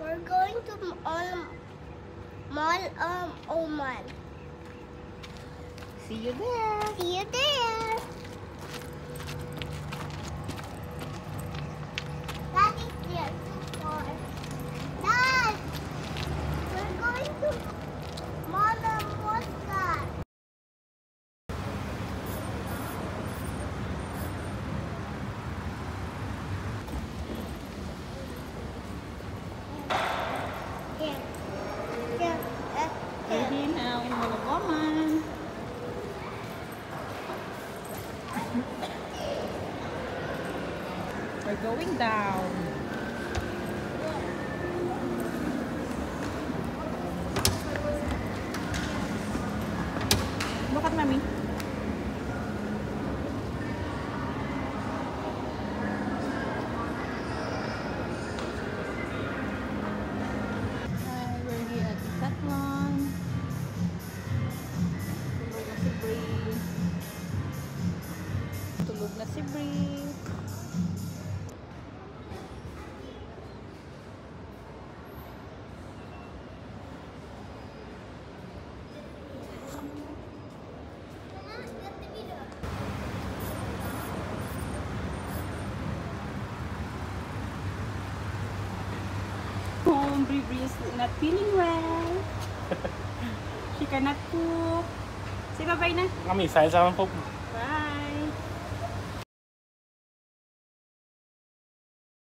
We're going to Mall, Mall um, Oman. See you there. See you there. We're going down. Look at mommy. Merci Brie. home, not feeling well. she cannot cook. Say bye-bye na. Kami, sayang sa mga